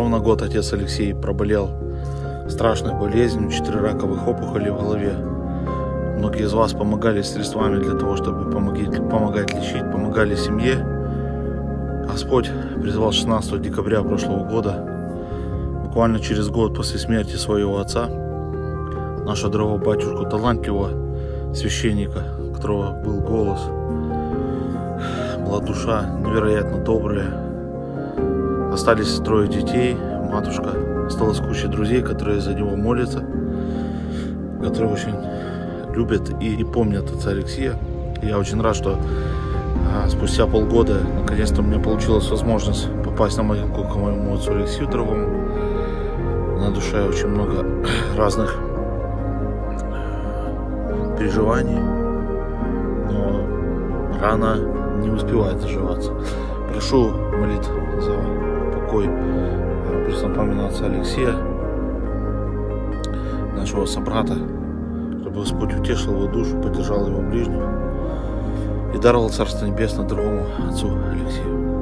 ровно год отец Алексей проболел страшной болезнью, четыре раковых опухоли в голове. Многие из вас помогали средствами для того, чтобы помогать, помогать лечить, помогали семье. Господь призвал 16 декабря прошлого года, буквально через год после смерти своего отца, нашего дорогого батюшку, талантливого священника, которого был голос, была душа невероятно добрая, Остались трое детей, матушка. Осталась куча друзей, которые за него молятся, которые очень любят и, и помнят отца Алексея. Я очень рад, что а, спустя полгода наконец-то у меня получилась возможность попасть на могилку к моему отцу Алексею Дорогому. На душе очень много разных переживаний, но рана не успевает заживаться. Прошу молить за покой преснопоминаться Алексея, нашего собрата, чтобы Господь утешил его душу, поддержал его ближних и даровал Царство Небесное другому отцу Алексею.